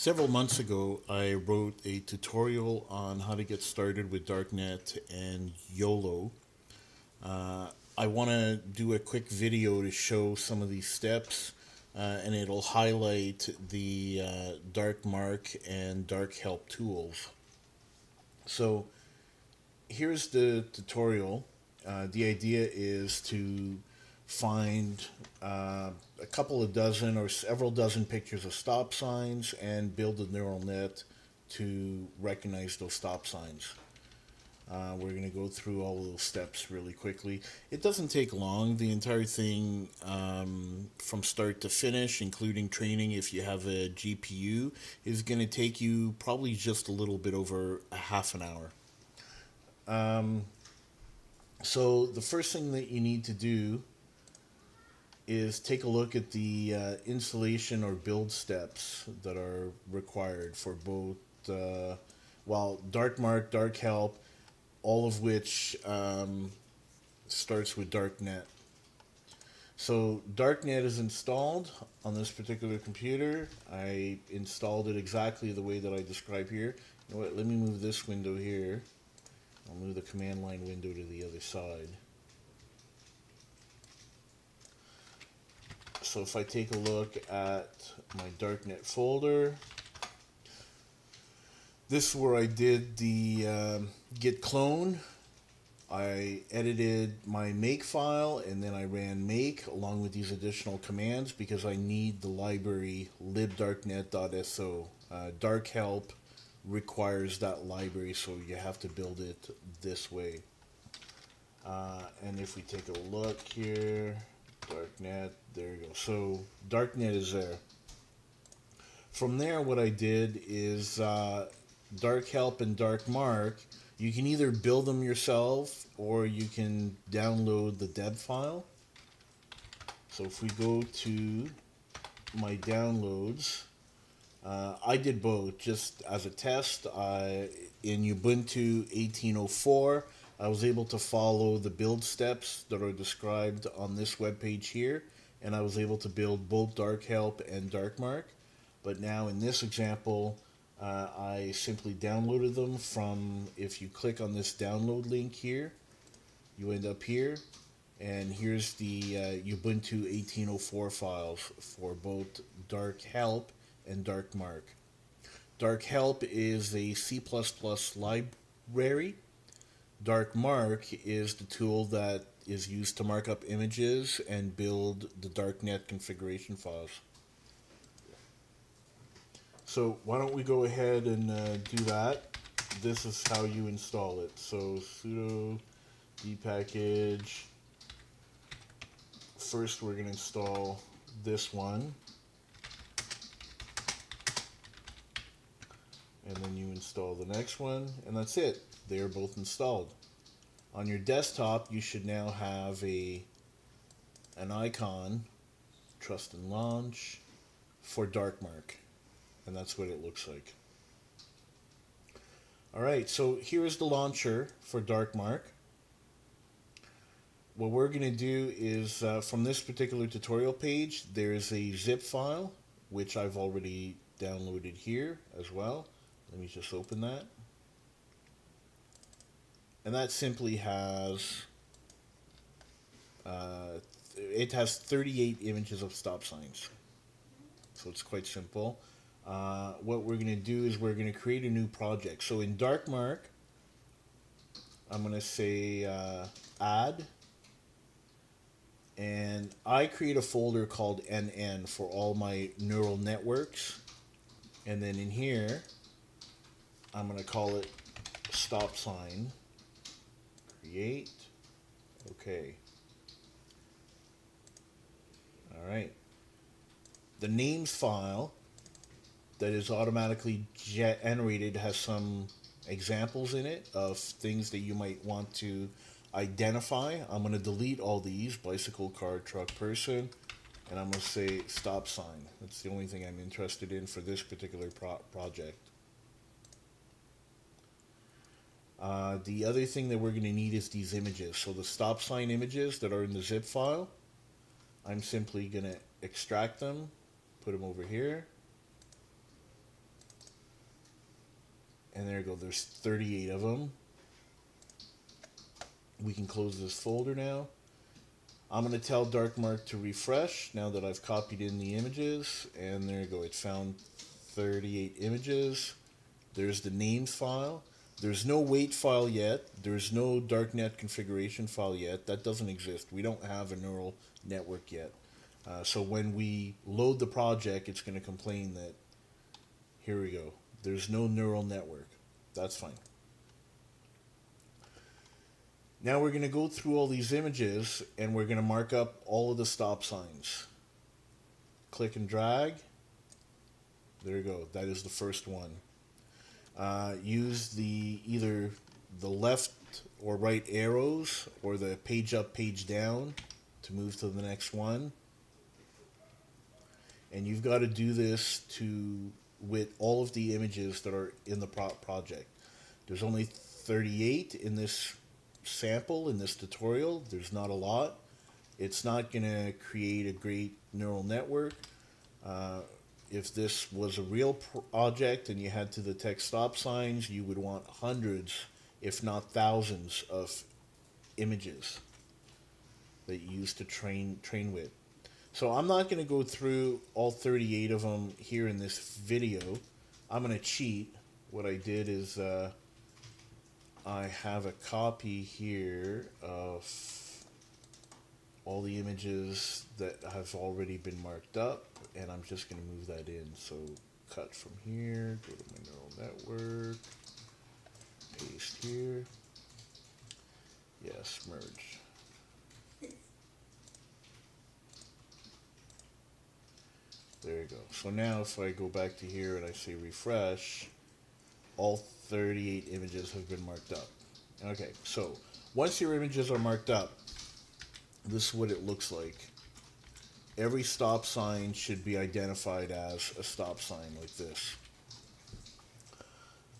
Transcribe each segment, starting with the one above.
Several months ago, I wrote a tutorial on how to get started with Darknet and YOLO. Uh, I want to do a quick video to show some of these steps, uh, and it'll highlight the uh, Darkmark and Dark Help tools. So, here's the tutorial. Uh, the idea is to find uh, a couple of dozen or several dozen pictures of stop signs and build a neural net to recognize those stop signs. Uh, we're going to go through all those steps really quickly. It doesn't take long. The entire thing um, from start to finish, including training if you have a GPU, is going to take you probably just a little bit over a half an hour. Um, so the first thing that you need to do is take a look at the uh, installation or build steps that are required for both, uh, well, Darkmark, Dark Help, all of which um, starts with Darknet. So Darknet is installed on this particular computer. I installed it exactly the way that I describe here. You know what, let me move this window here. I'll move the command line window to the other side. So if I take a look at my darknet folder, this is where I did the um, git clone. I edited my make file and then I ran make along with these additional commands because I need the library libdarknet.so. Uh, dark help requires that library so you have to build it this way. Uh, and if we take a look here, Darknet, there you go. So Darknet is there. From there, what I did is uh, Dark Help and Dark Mark. You can either build them yourself or you can download the deb file. So if we go to my downloads, uh, I did both just as a test. I, in Ubuntu 1804, I was able to follow the build steps that are described on this web page here, and I was able to build both Dark Help and Dark Mark. But now in this example, uh, I simply downloaded them from, if you click on this download link here, you end up here, and here's the uh, Ubuntu 1804 files for both Dark Help and Dark Mark. Dark Help is a C++ library Darkmark is the tool that is used to mark up images and build the darknet configuration files. So why don't we go ahead and uh, do that. This is how you install it. So sudo dpkg. First we're going to install this one. And then you install the next one and that's it they are both installed. On your desktop, you should now have a an icon, Trust and Launch, for Darkmark. And that's what it looks like. Alright, so here is the launcher for Darkmark. What we're going to do is, uh, from this particular tutorial page, there is a zip file, which I've already downloaded here as well. Let me just open that. And that simply has, uh, it has 38 images of stop signs. So it's quite simple. Uh, what we're going to do is we're going to create a new project. So in Darkmark, I'm going to say uh, add. And I create a folder called NN for all my neural networks. And then in here, I'm going to call it stop sign create. Okay. All right. The names file that is automatically generated has some examples in it of things that you might want to identify. I'm going to delete all these bicycle, car, truck, person, and I'm going to say stop sign. That's the only thing I'm interested in for this particular pro project. Uh, the other thing that we're going to need is these images. So the stop sign images that are in the zip file, I'm simply going to extract them, put them over here. And there you go. There's 38 of them. We can close this folder now. I'm going to tell Darkmark to refresh now that I've copied in the images. And there you go. It found 38 images. There's the names file. There's no weight file yet. There's no darknet configuration file yet. That doesn't exist. We don't have a neural network yet. Uh, so when we load the project, it's going to complain that, here we go, there's no neural network. That's fine. Now we're going to go through all these images and we're going to mark up all of the stop signs. Click and drag. There you go. That is the first one. Uh, use the either the left or right arrows or the page up, page down to move to the next one. And you've got to do this to with all of the images that are in the pro project. There's only 38 in this sample, in this tutorial. There's not a lot. It's not going to create a great neural network. Uh, if this was a real project and you had to detect stop signs, you would want hundreds, if not thousands, of images that you use to train train with. So I'm not going to go through all 38 of them here in this video. I'm going to cheat. What I did is uh, I have a copy here of all the images that have already been marked up and I'm just going to move that in. So cut from here, go to my neural network, paste here. Yes, merge. There you go. So now if I go back to here and I say refresh, all 38 images have been marked up. Okay, so once your images are marked up, this is what it looks like. Every stop sign should be identified as a stop sign like this.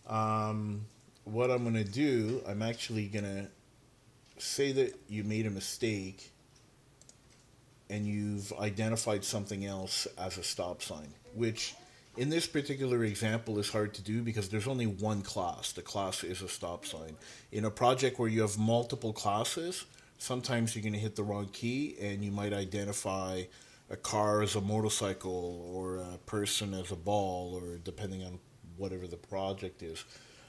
Um, what I'm going to do, I'm actually going to say that you made a mistake and you've identified something else as a stop sign, which in this particular example is hard to do because there's only one class. The class is a stop sign. In a project where you have multiple classes, sometimes you're going to hit the wrong key and you might identify a car as a motorcycle or a person as a ball or depending on whatever the project is.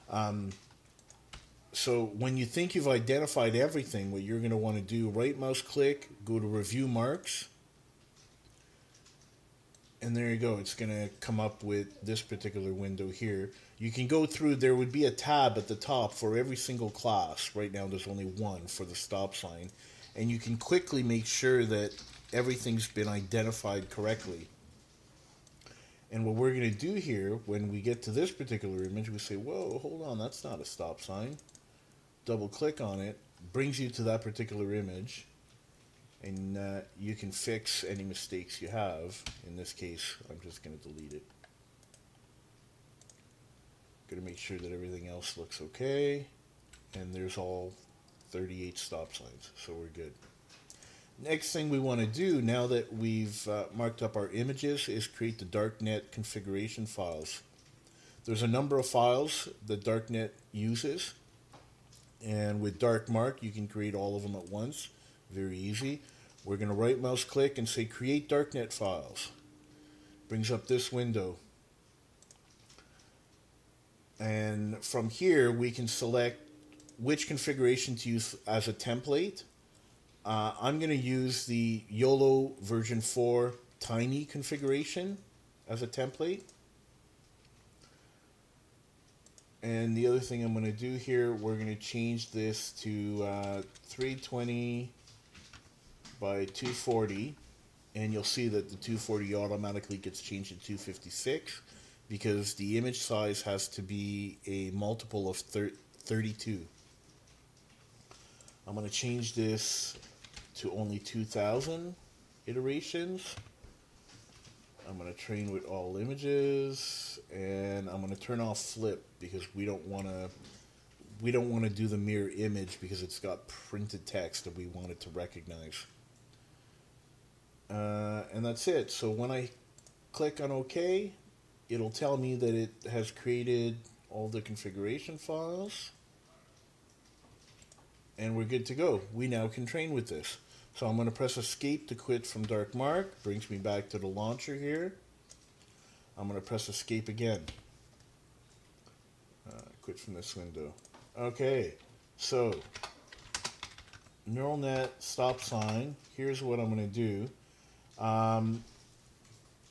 Um, so when you think you've identified everything, what you're going to want to do, right mouse click, go to review marks, and there you go. It's going to come up with this particular window here. You can go through, there would be a tab at the top for every single class. Right now there's only one for the stop sign. And you can quickly make sure that everything's been identified correctly. And what we're going to do here, when we get to this particular image, we say, whoa, hold on, that's not a stop sign. Double click on it, brings you to that particular image, and uh, you can fix any mistakes you have. In this case, I'm just going to delete it. To make sure that everything else looks okay, and there's all 38 stop signs, so we're good. Next thing we want to do now that we've uh, marked up our images is create the darknet configuration files. There's a number of files that darknet uses and with darkmark you can create all of them at once. Very easy. We're going to right mouse click and say create darknet files. Brings up this window and from here we can select which configuration to use as a template uh, I'm going to use the YOLO version 4 tiny configuration as a template. And the other thing I'm going to do here, we're going to change this to uh, 320 by 240. And you'll see that the 240 automatically gets changed to 256 because the image size has to be a multiple of 32. I'm going to change this to only 2,000 iterations. I'm going to train with all images and I'm going to turn off flip because we don't want to we don't want to do the mirror image because it's got printed text that we want it to recognize. Uh, and that's it. So when I click on OK, it'll tell me that it has created all the configuration files. And we're good to go. We now can train with this. So I'm going to press escape to quit from Darkmark. Brings me back to the launcher here. I'm going to press escape again. Uh, quit from this window. Okay, so neural net stop sign. Here's what I'm going to do. Um,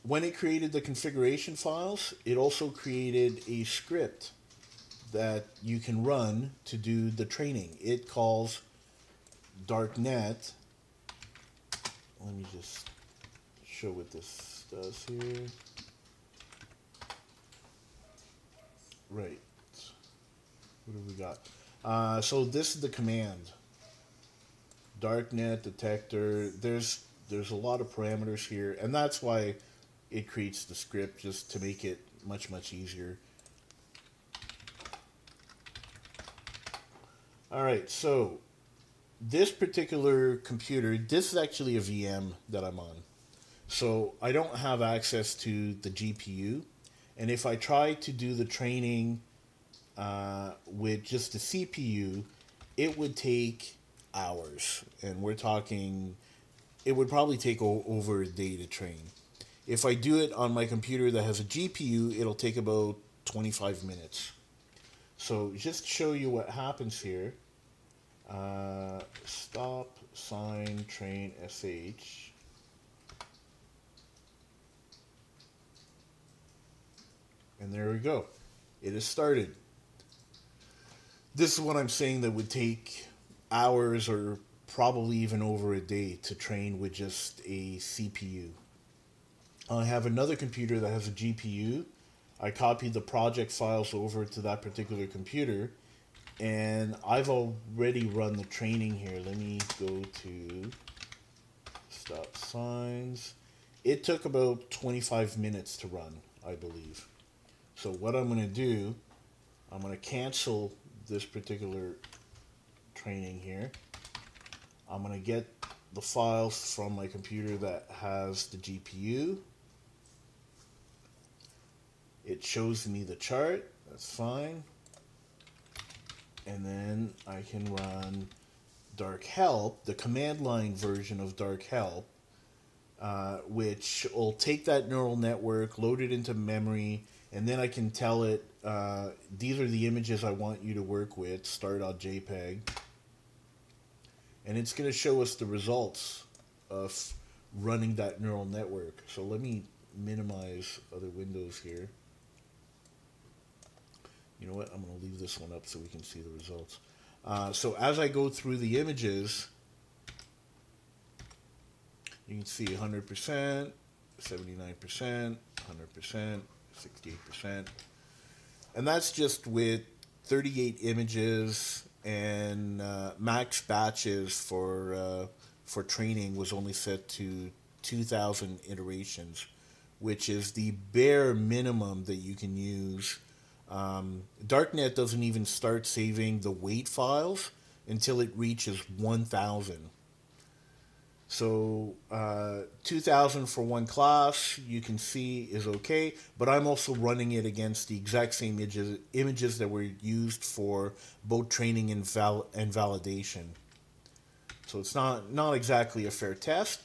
when it created the configuration files, it also created a script that you can run to do the training. It calls darknet. Let me just show what this does here. Right. What have we got? Uh, so this is the command. Darknet detector. There's there's a lot of parameters here, and that's why it creates the script just to make it much much easier. All right, so this particular computer, this is actually a VM that I'm on. So I don't have access to the GPU. And if I try to do the training uh, with just the CPU, it would take hours. And we're talking, it would probably take over a day to train. If I do it on my computer that has a GPU, it'll take about 25 minutes. So just show you what happens here. Uh, stop sign train sh. And there we go. It has started. This is what I'm saying that would take hours or probably even over a day to train with just a CPU. I have another computer that has a GPU. I copied the project files over to that particular computer and I've already run the training here. Let me go to stop signs. It took about 25 minutes to run, I believe. So what I'm going to do, I'm going to cancel this particular training here. I'm going to get the files from my computer that has the GPU. It shows me the chart. That's fine. And then I can run Dark Help, the command line version of Dark Help, uh, which will take that neural network, load it into memory, and then I can tell it uh, these are the images I want you to work with, Start on JPEG. And it's going to show us the results of running that neural network. So let me minimize other windows here. Know what? I'm going to leave this one up so we can see the results. Uh, so as I go through the images, you can see 100%, 79%, 100%, 68%. And that's just with 38 images and uh, max batches for uh, for training was only set to 2,000 iterations, which is the bare minimum that you can use um, Darknet doesn't even start saving the weight files until it reaches 1,000. So uh, 2,000 for one class, you can see is okay, but I'm also running it against the exact same images, images that were used for both training and, val- and validation. So it's not, not exactly a fair test,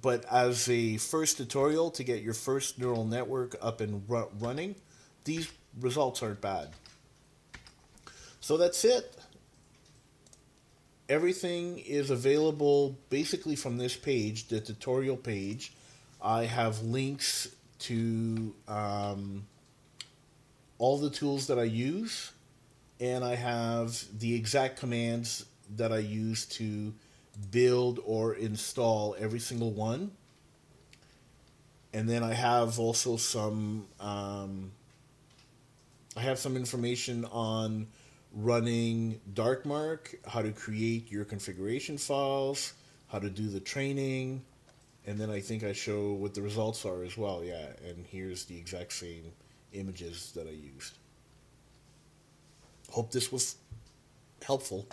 but as a first tutorial to get your first neural network up and ru- running, these results aren't bad. So that's it. Everything is available basically from this page, the tutorial page. I have links to um, all the tools that I use, and I have the exact commands that I use to build or install every single one. And then I have also some um, I have some information on running Darkmark, how to create your configuration files, how to do the training, and then I think I show what the results are as well. Yeah, and here's the exact same images that I used. Hope this was helpful.